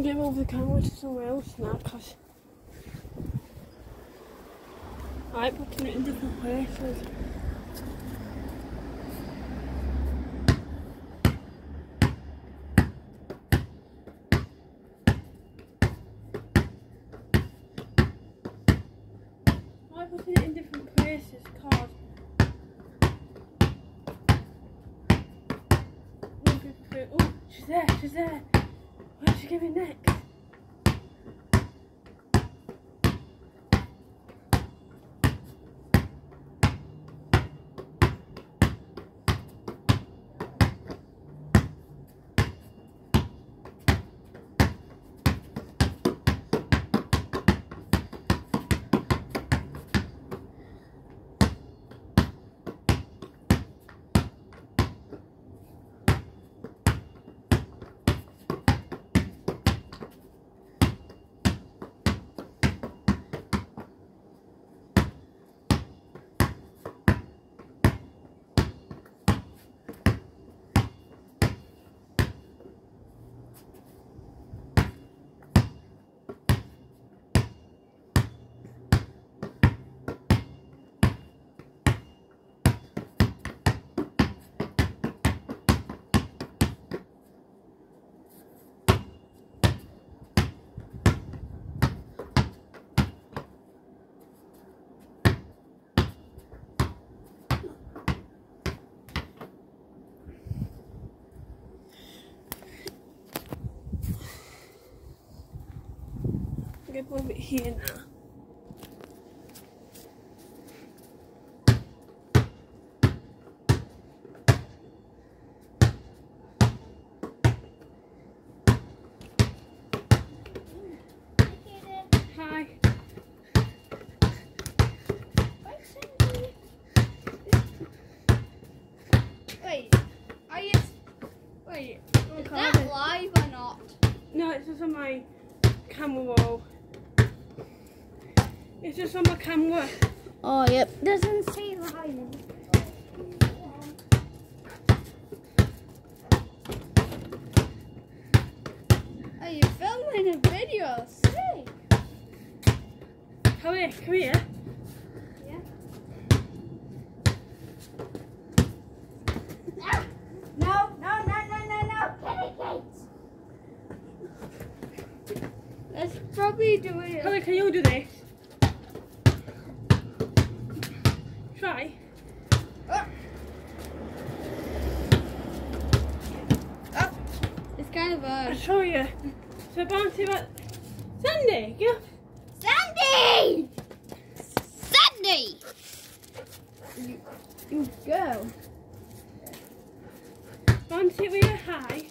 I'm to move the camera to somewhere else now because I like putting it in different places. I putting it in different places because Oh, she's there, she's there. Where's me next? I'm going to move it here now. Wait, are you? Wait, is that live or not? No, it's just on my camera roll. It's just on my camera. Oh, yep. Doesn't say live. Are oh, you filming a video? Sick. Come here, come here. Yeah. No, no, no, no, no, no. Kitty Kate. Let's probably do Come it. here, can you do this? Try. It's kind of I'll show you. So back. Sandy, get up. Sandy! Sandy! You, you go. It with your high.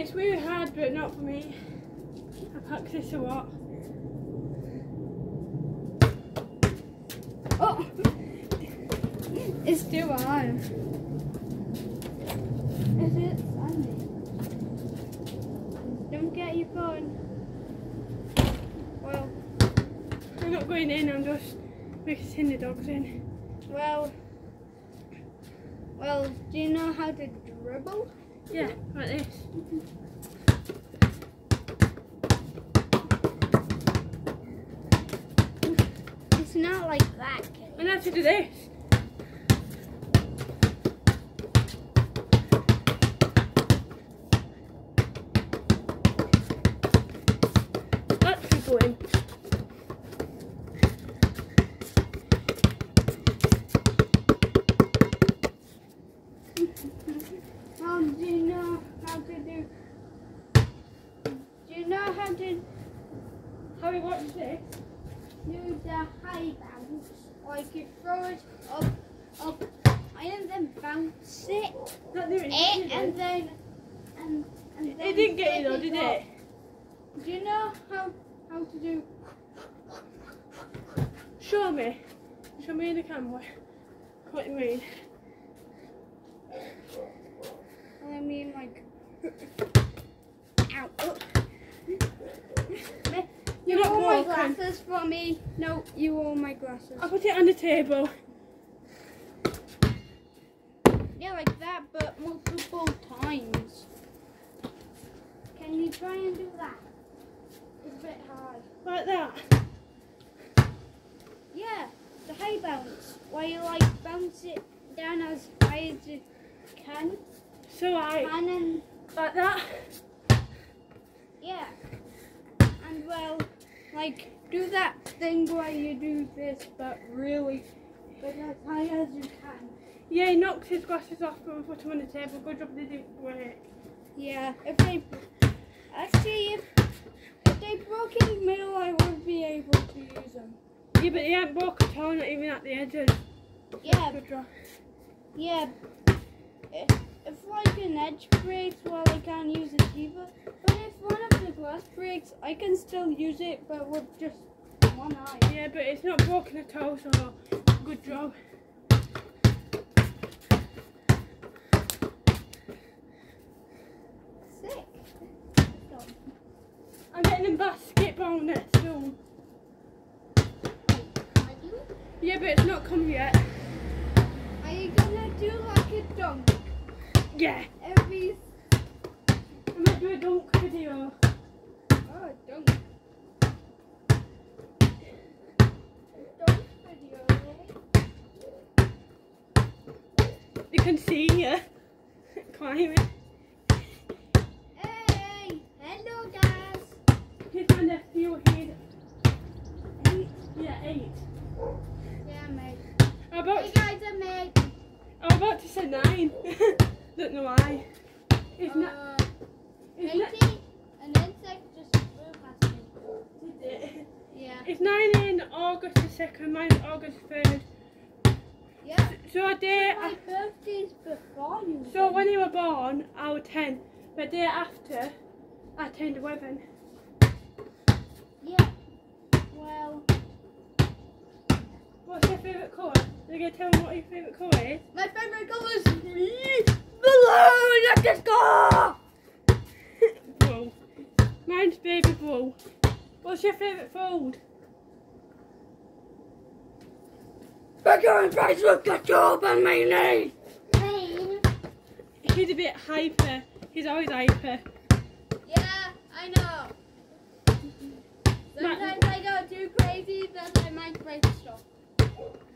It's really hard, but not for me. I practice a lot. Oh! It's still on. Is it Sandy? Don't get your phone. Well, I'm not going in, I'm just mixing the dogs in. well, well, do you know how to dribble? Yeah, like this. It's not like that, I have to do this. Do you know how how to do? Show me. Show me in the camera. What do you mean? I mean like. Ow. You're You not my glasses for me. No, you owe my glasses. I'll put it on the table. Yeah, like that, but multiple times. Can you try and do that? It's a bit hard. Like that. Yeah, the high bounce. Where you like bounce it down as high as you can. So I can And like that. yeah. And well, like, do that thing where you do this, but really, but as high as you can. Yeah, he knocked his glasses off and put them on the table. Good job they didn't. Yeah, if they actually if, if they broke in the middle, I would be able to use them. Yeah, but they ain't broke at all, not even at the edges. Yeah, yeah. If, if like an edge breaks, well, I can't use it either. But if one of the glass breaks, I can still use it, but with just one eye. Yeah, but it's not broken at all, so good job. Yet. Are you gonna do like a dunk Yeah, every? I'm gonna do a dunk video. Oh, dunk. Dunk video. You can see you uh, climbing. Nine in August the second. Mine's August third. Yeah. So a day. My birthday's before you. So when you were born, I was ten. The day after, I turned eleven. Yeah. Well, What's your favourite colour? Are you gonna tell me what your favourite colour is? my favorite color is blue. Let's go. Blue. Mine's baby blue. What's your favourite food? Burger and fries with ketchup and mayonnaise. Pain. He's a bit hyper. He's always hyper. Yeah, I know. Sometimes I go too crazy that I might break stuff. But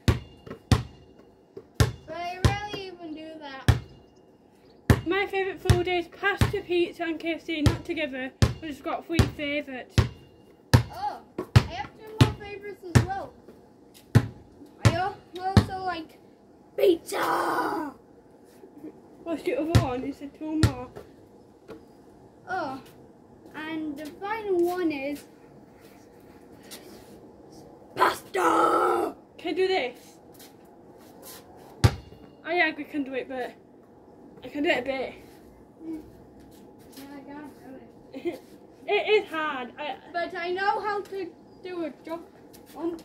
I rarely even do that. My favourite food is pasta, pizza and KFC, not together. I've just got three favourites. Oh, I have two more favorites as well. Al- also like pizza. What's the other one? You said two more. Oh, and the final one is pasta. Can I do this? Oh yeah, we can do it, but I can do it a bit. Yeah, I can't do it. it is hard. I, But I know how to do a jump, um,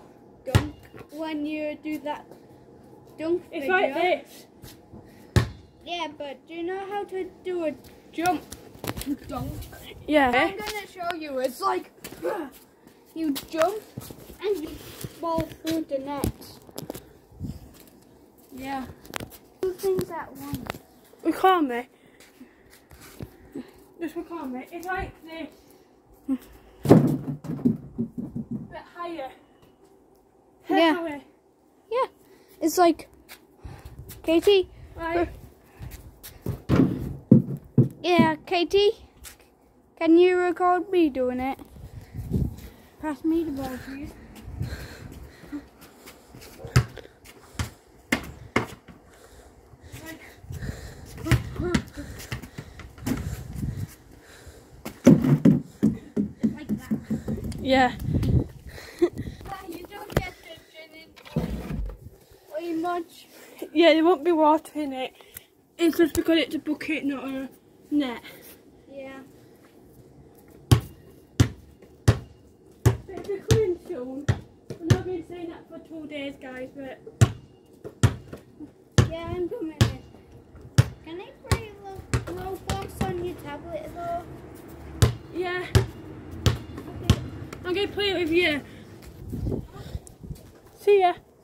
dunk when you do that dunk it's video. like this. Yeah, but do you know how to do a jump dunk? Yeah. I'm gonna show you. It's like you jump and you fall through the net. Yeah. Two things at once. Record me. Just record me. It's like this. bit higher. Yeah. Yeah. It's like Katie. Right. Yeah, Katie. Can you record me doing it? Pass me the ball, please. Yeah. You don't get to gin in way much. Yeah, there won't be water in it. It's just because it's a bucket, not a net. Yeah. But be coming soon. I've not been saying that for two days, guys, but Yeah, I'm coming in. Can I play Lo- Roblox on your tablet though? yeah. Okay. I'm going to play it with you. See ya.